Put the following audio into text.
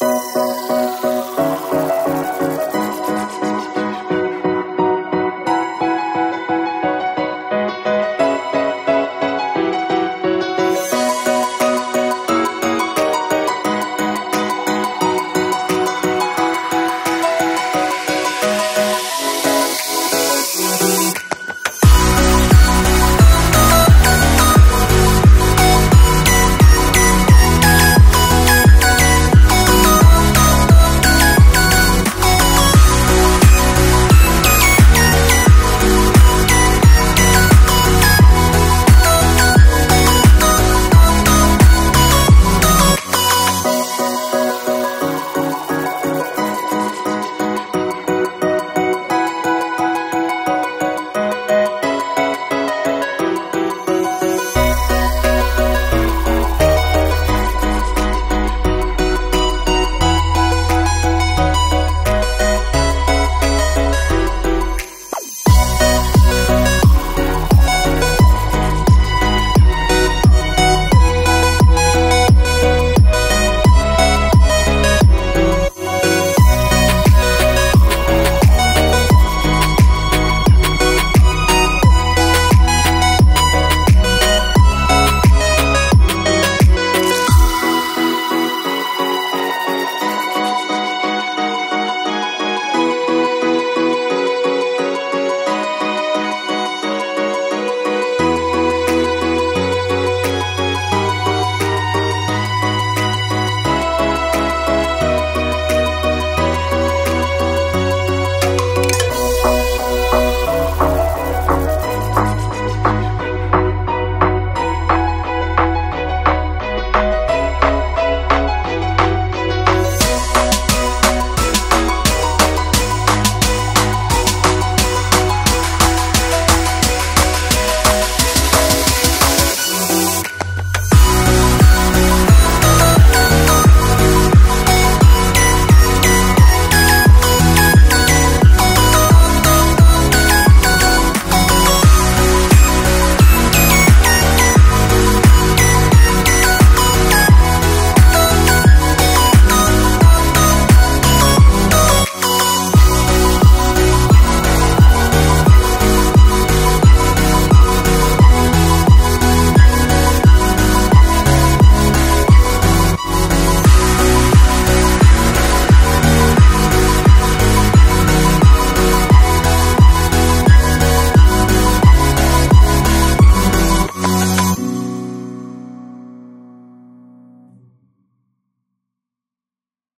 Música